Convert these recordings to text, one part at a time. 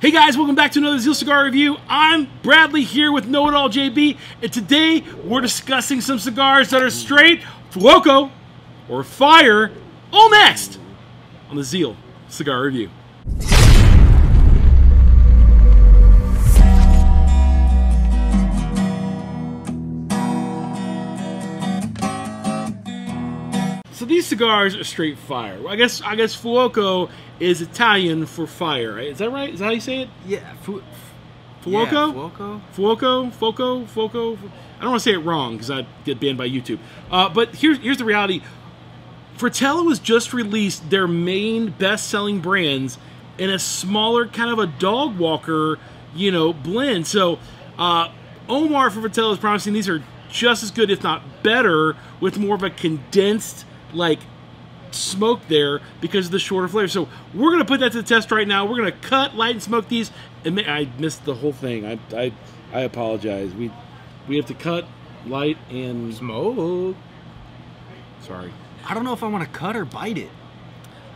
Hey guys, welcome back to another Zeal Cigar Review. I'm Bradley here with Know It All JB, and today we're discussing some cigars that are straight Fuoco or fire all next on the Zeal Cigar Review. These cigars are straight fire. I guess I guess Fuoco is Italian for fire. Right? Is that right? Is that how you say it? Yeah, fu- Fuoco? Yeah, Fuoco. Fuoco, Foco, Foco. I don't want to say it wrong because I get banned by YouTube. Uh, but here's here's the reality. Fratello has just released their main best-selling brands in a smaller kind of a dog walker, you know, blend. So uh, Omar from Fratello is promising these are just as good, if not better, with more of a condensed like smoke there because of the shorter flavor. So we're gonna put that to the test right now. We're gonna cut, light, and smoke these. And I missed the whole thing. I I, I apologize. We we have to cut, light, and Smoke. sorry. I don't know if I want to cut or bite it.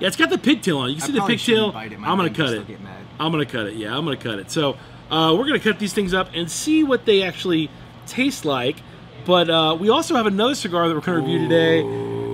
Yeah, it's got the pigtail on. You can I see the pigtail. shouldn't bite it. My I'm gonna cut it. still get mad. I'm gonna cut it. Yeah, I'm gonna cut it. So uh, we're gonna cut these things up and see what they actually taste like. But uh, we also have another cigar that we're gonna review today,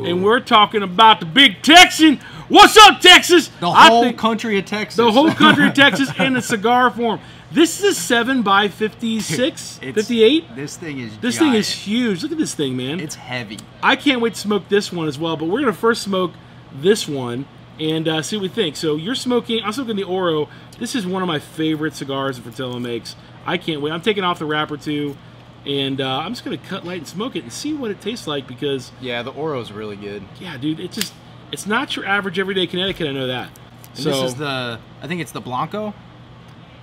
and we're talking about the Big Texan. What's up, Texas? The whole country of Texas. the whole country of Texas in a cigar form. This is a seven by 56, It's- 58. This thing is. This thing is huge. Look at this thing, man. It's heavy. I can't wait to smoke this one as well, but we're gonna first smoke this one and uh, see what we think. So you're smoking, I'm smoking the Oro. This is one of my favorite cigars that Fratello makes. I can't wait. I'm taking off the wrapper too, and uh, I'm just gonna cut light and smoke it and see what it tastes like because, Yeah, the Oro's really good. yeah, dude, it's just it's not your average everyday Connecticut. I know that. And so this is the. I think it's the Blanco.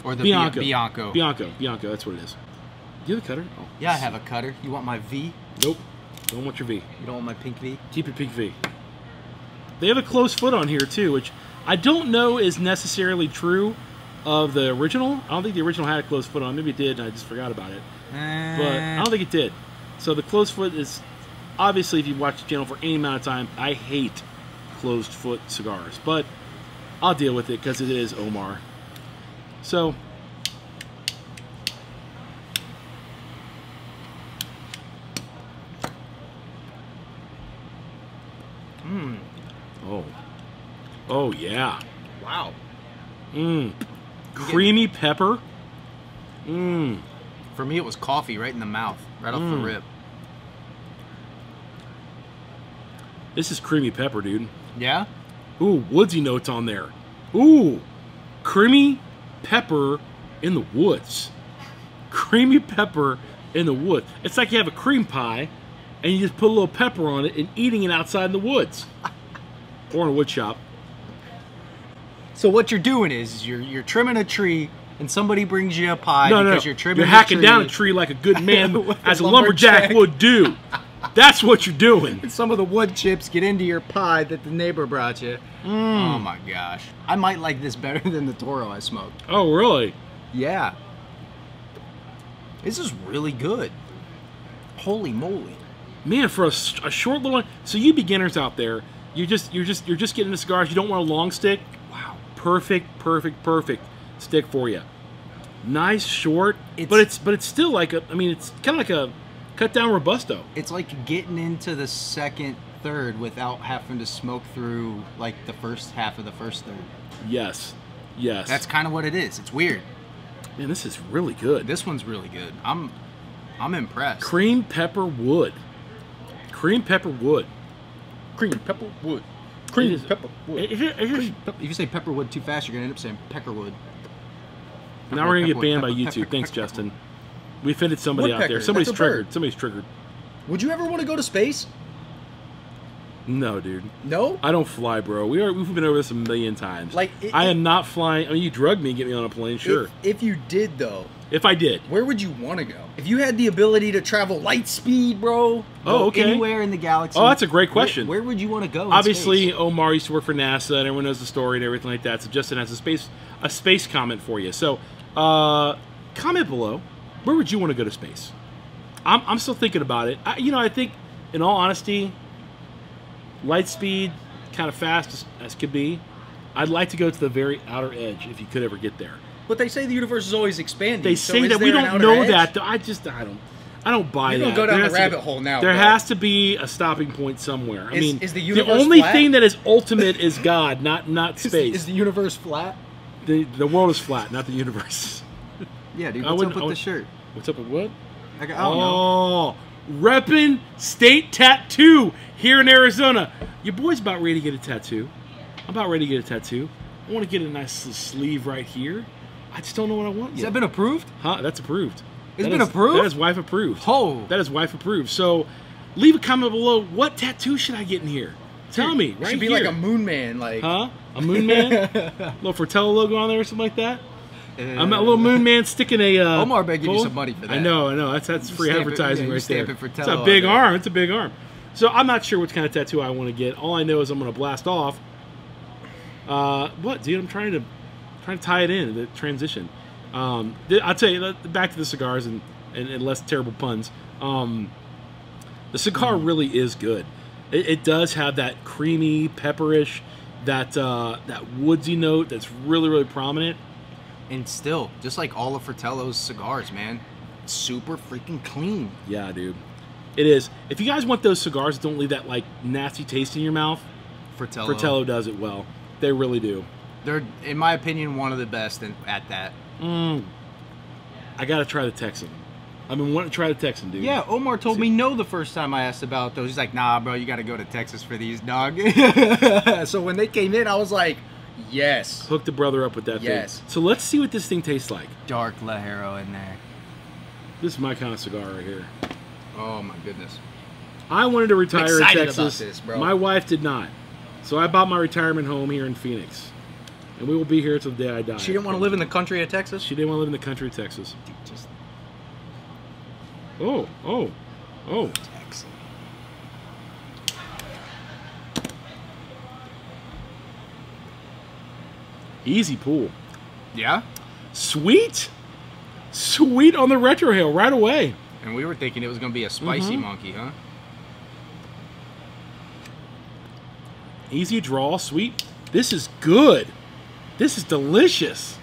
Or the Bianco. Bi- Bianco. Bianco, Bianco, that's what it is. Do you have a cutter? Oh, Yeah, I have a cutter. You want my V? Nope. Don't want your V. You don't want my pink V? Keep your pink V. They have a closed foot on here too, which I don't know is necessarily true of the original. I don't think the original had a closed foot on. Maybe it did, and I just forgot about it. Eh. But I don't think it did. So the closed foot is obviously, if you watch the channel for any amount of time, I hate closed foot cigars, but I'll deal with it because it is Omar. So. Mm. Oh. Oh yeah. Wow. Mmm. Creamy pepper. Mmm. For me, it was coffee right in the mouth, right off the Mm. rip. This is creamy pepper, dude. Yeah? Ooh, woodsy notes on there. Ooh, creamy pepper in the woods. Creamy pepper in the woods. It's like you have a cream pie and you just put a little pepper on it and eating it outside in the woods or in a wood shop. So what you're doing is, is you're you're trimming a tree, and somebody brings you a pie no, because no. you're trimming. You're hacking down a tree like a good man as a a lumberjack lumberjack. would do. That's what you're doing. And some of the wood chips get into your pie that the neighbor brought you. Mm. Oh my gosh. I might like this better than the Toro I smoked. Oh, really? Yeah. This is really good. Holy moly. man for a short little so you beginners out there you just you're just you're just getting the cigars you don't want a long stick wow perfect perfect perfect stick for you nice short It's- but it's but it's still like a i mean it's kind of like a cut down robusto It's like getting into the second third without having to smoke through like the first half of the first third. yes yes That's kind of what it is. It's weird. man this is really good This one's really good. I'm I'm impressed. cream pepper wood cream pepper wood cream pepper wood. It is- pepper It- it- it just- If you say pepper wood too fast, you're gonna end up saying peckerwood. Now we're gonna get banned by youtube thanks justin we offended somebody out there somebody's that's a bird. triggered somebody's triggered Would you ever want to go to space? no dude No. I don't fly, bro. We are we've been over this a million times. Like, it- I am not flying. I mean, you drug me and get me on a plane, sure. If, if you did though, If, I did, where would you want to go? If you had the ability to travel light speed, bro. Oh, okay. Anywhere in the galaxy. Oh, that's a great where- question. Where, would you want to go? in obviously space? Omar used to work for NASA, and everyone knows the story and everything like that. So Justin has a space a space comment for you. So uh, comment below. Where would you want to go to space? I'm, I'm still thinking about it. I, you know, I think, in all honesty, light speed, kind of fast as, as could be. I'd like to go to the very outer edge if you could ever get there. But they say the universe is always expanding. They so say is that we don't know edge? that. though. I just I don't I don't buy that. You're that. gonna go down There the has to rabbit be- hole now, There bro. has to be a stopping point somewhere. I Is- mean, is the universe the only flat? thing that is ultimate is God, not not Is, space. is the universe flat? The the world is flat, not the universe. Yeah, dude. What's up with the shirt? What's up with what? Like, I don't know. Oh, reppin' state tattoo here in Arizona. Your boy's about ready to get a tattoo. I'm about ready to get a tattoo. I want to get a nice little sleeve right here. I just don't know what I want Has yet. that been approved? huh? That's approved. It's That been is- approved? That is wife approved. Oh. That is wife approved. So, leave a comment below. What tattoo should I get in here? Tell me. Right Should be here. like a moon man, like. Huh? A moon man? little Fratello logo on there or something like that? uh, I'm a little moon man sticking a. Uh, Omar better give you some money for that. I know, I know. That's that's free Stamp it- advertising yeah, you right there. it it's a big arm. It's a big arm. So I'm not sure which kind of tattoo I want to get. All I know is I'm going to blast off. Uh, what, dude? I'm trying to trying to tie it in the transition. Um, I'll tell you. Back to the cigars and and, and less terrible puns. Um, the cigar Mm. really is good. It, it does have that creamy, pepperish, that uh, that woodsy note that's really really prominent. And still, just like all of Fratello's cigars, man, super freaking clean. Yeah, dude. It is. If you guys want those cigars that don't leave that like nasty taste in your mouth, Fratello. Fratello does it well. They really do. They're, in my opinion, one of the best in, at that. Mm. I gotta try the Texan. I've been wanting to try the Texan, dude. Yeah, Omar told me no the first time I asked about those. He's like, nah, bro, you got to go to Texas for these, dog. so when they came in, I was like, yes. Hook the brother up with that Yes. thing. So let's see what this thing tastes like. Dark Ligero in there. This is my kind of cigar right here. Oh, my goodness. I wanted to retire in Texas. this, bro. My wife did not. So I bought my retirement home here in Phoenix. And we will be here till the day I die. She didn't want to live in the country of Texas? She didn't want to live in the country of Texas. Oh, oh, oh. Texas. Easy pool. Yeah? Sweet. Sweet on the retrohale right away. And we were thinking it was going to be a spicy Mhm. monkey, huh? Easy draw, sweet. This is good. This is delicious.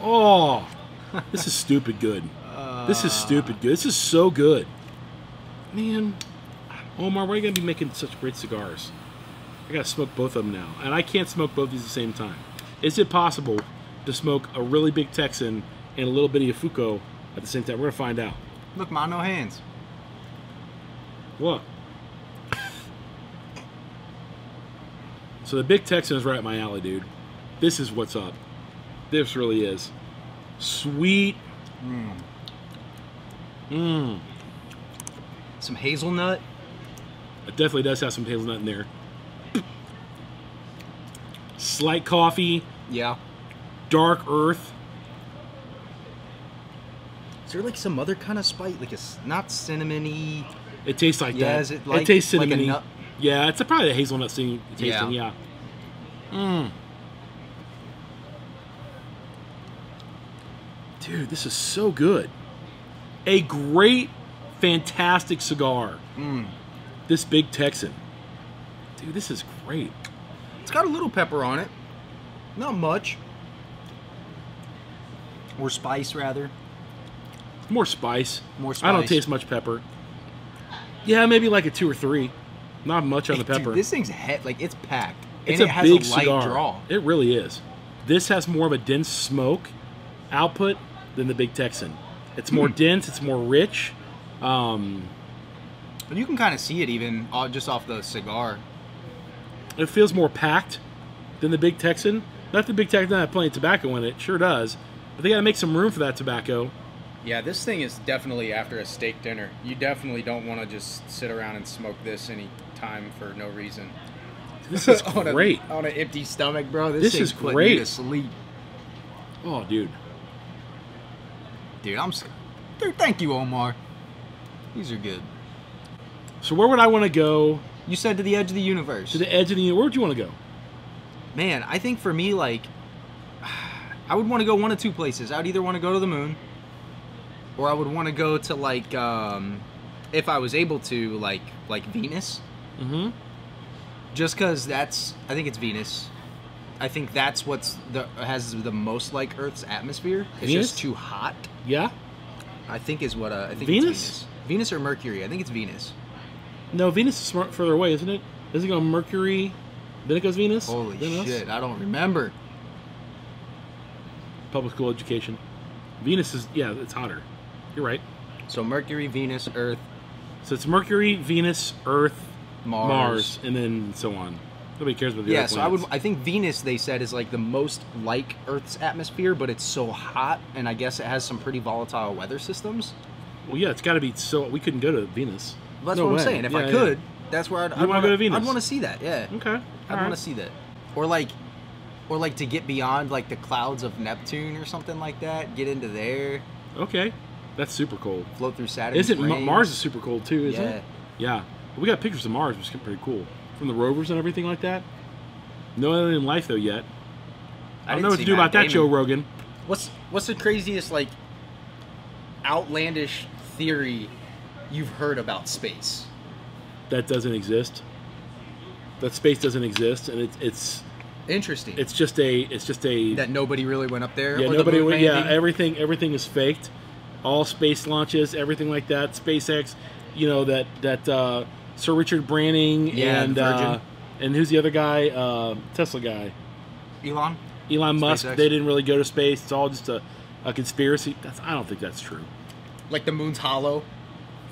Oh, this is stupid good. This is stupid good. This is so good. Man, Omar, why are you going to be making such great cigars? I got to smoke both of them now. And I can't smoke both of these at the same time. Is it possible to smoke a really big Texan and a little bitty of Fuco at the same time? We're going to find out. Look, ma, no hands. What? So the big Texan is right up my alley, dude. This is what's up. This really is. Sweet. Hmm. Mmm. Some hazelnut. It definitely does have some hazelnut in there. Slight coffee, Yeah. dark earth. Is there like some other kind of spice? Like it's not cinnamony. It tastes like Yeah, that. is it like- tastes like a cinnamony. nut? Yeah, it's a, probably a hazelnut thing tasting. Yeah. Mmm. Dude, this is so good. A great, fantastic cigar. Mm. This big Texan. Dude, this is great. It's got a little pepper on it. Not much. Or spice, rather. More spice. More spice. I don't taste much pepper. Yeah, maybe like a two or three. Not much on the Dude, pepper. this thing's he- like it's packed. it's and a it has big a light cigar. draw. It really is. This has more of a dense smoke output than the Big Texan. It's more dense. It's more rich. Um, But you can kind of see it even just off the cigar. it feels more packed than the Big Texan. Not the Big Texan have plenty of tobacco in it. Sure does. But they got to make some room for that tobacco. Yeah, this thing is definitely after a steak dinner. You definitely don't want to just sit around and smoke this any time for no reason. This is on a- great. on an empty stomach, bro. This, This is great. To sleep, Oh, dude. Dude. I'm. Dude, thank you, Omar. These are good. So where would I want to go You said to the edge of the universe. to the edge of the? Universe. Where would you want to go? Man, I think for me, like, I would want to go one of two places. I would either want to go to the moon, or I would want to go to like, um, if I was able to, like, like Venus. Mm-hmm. Just because that's, I think it's Venus. I think that's what's the has the most like Earth's atmosphere. It's Venus? just too hot. Yeah. I think is what uh, I think Venus? It's Venus. Venus or Mercury? I think it's Venus. No, Venus is smart further away, isn't it? Doesn't it go Mercury, then it goes Venus? Holy shit! I don't remember. Public school education. Venus is yeah, it's hotter. You're right. So Mercury, Venus, Earth, So it's Mercury, Venus, Earth, Mars. Mars, and then so on. Nobody cares about the Yeah, other so I would. I think Venus they said is like the most like Earth's atmosphere, but it's so hot, and I guess it has some pretty volatile weather systems. Well, yeah, it's got to be so. We couldn't go to Venus. That's No what way. I'm saying. If Yeah, I yeah. could, that's where I'd, I'd wanna go to Venus? I'd want to see that. Yeah, Okay. I'd all want to see that. Or like, or like to get beyond like the clouds of Neptune or something like that. Get into there, Okay, that's super cold. float through Saturn. Isn't Ma- rings. Mars is super cold too? Isn't Yeah. it? Yeah. We got pictures of Mars, which is pretty cool from the rovers and everything like that. No alien in life though yet. I, don't know what to do Matt about that, Joe Rogan. What's what's the craziest like outlandish theory you've heard about space? That doesn't exist. That space doesn't exist, and it's it's Interesting. it's just a it's just a that nobody really went up there. yeah or the nobody moon yeah everything everything is faked. All space launches, everything like that. SpaceX, you know that that uh, Sir Richard Branning Yeah, and the uh, and who's the other guy? Uh, Tesla guy. Elon. Elon Musk. They didn't really go to space. It's all just a, a conspiracy. That's I don't think that's true. Like the moon's hollow.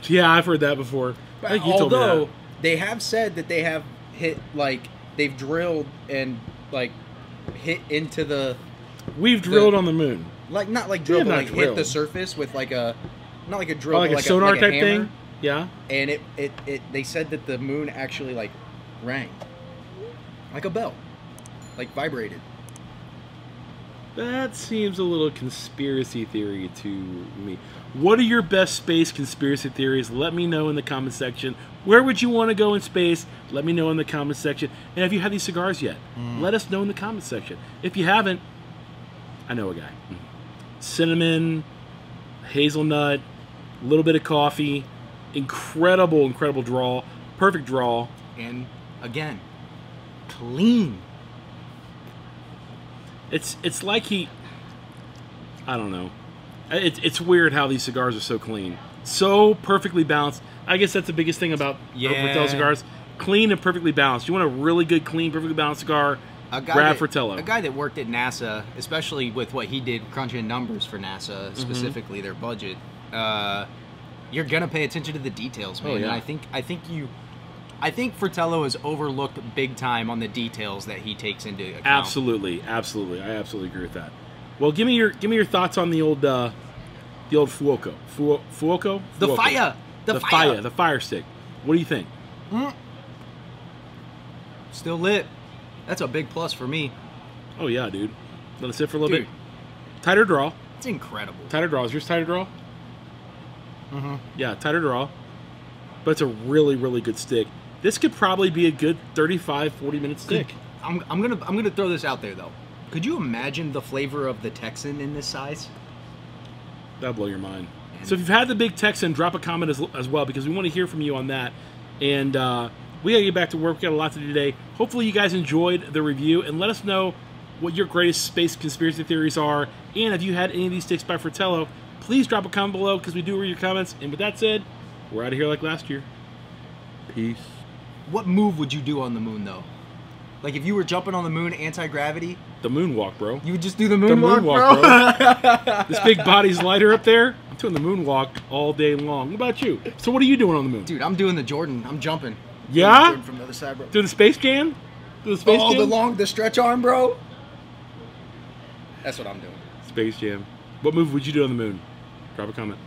Yeah, I've heard that before. I think you told me Although they have said that they have hit like they've drilled and like hit into the we've drilled on the moon. like not like Yeah, drill but like hit drilled. the surface with like a not like a drill Oh, like but a like sonar like type hammer. thing. Yeah. and it, it it they said that the moon actually like rang like a bell like vibrated That seems a little conspiracy theory to me. What are your best space conspiracy theories? Let me know in the comment section. Where would you want to go in space? Let me know in the comment section. And have you had these cigars yet? Mm. Let us know in the comment section. If you haven't, I know a guy. Mm-hmm. Cinnamon, hazelnut, a little bit of coffee, incredible, incredible draw, perfect draw. And again, clean. It's it's like he. I don't know. It's it's weird how these cigars are so clean, so perfectly balanced. I guess that's the biggest thing about Yeah. Fratello cigars: clean and perfectly balanced. You want a really good, clean, perfectly balanced cigar? A guy grab that. A guy that worked at NASA, especially with what he did crunching numbers for NASA, Mm-hmm. specifically their budget. Uh, you're gonna pay attention to the details, man. Oh, yeah. And I think I think you, I think Fratello is overlooked big time on the details that he takes into account. Absolutely, absolutely. I absolutely agree with that. Well, give me your give me your thoughts on the old uh, the old Fuoco. Fuo, Fuoco? The fire, the, The, fire. fire, the fire stick. What do you think? Mm. still lit. That's a big plus for me. Oh yeah, dude. Let it sit for a little Dude. bit. Tighter draw. It's incredible. Tighter draw. Is yours tighter draw? Mm-hmm. Yeah, tighter draw. But it's a really, really good stick. This could probably be a good 35, 40 minute stick. I'm, I'm gonna I'm gonna throw this out there though. Could you imagine the flavor of the Texan in this size? That'll blow your mind. So if you've had the big Texan, drop a comment as, as well because we want to hear from you on that. And uh, we got to get back to work. We got a lot to do today. Hopefully you guys enjoyed the review and let us know what your greatest space conspiracy theories are. And if you had any of these sticks by Fratello, please drop a comment below because we do read your comments. And with that said, we're out of here like last year. Peace. What move would you do on the moon though? Like if you were jumping on the moon anti gravity, The moonwalk, bro. you would just do the The moonwalk, moonwalk, bro. This big body's lighter up there. I'm doing the moonwalk all day long. What about you? So what are you doing on the moon? Dude, I'm doing the Jordan. I'm jumping. Yeah? Jordan from the other side bro Doing the space jam? Doing the space oh jam? the long the stretch arm bro that's what i'm doing Space Jam. What move would you do on the moon? Drop a comment.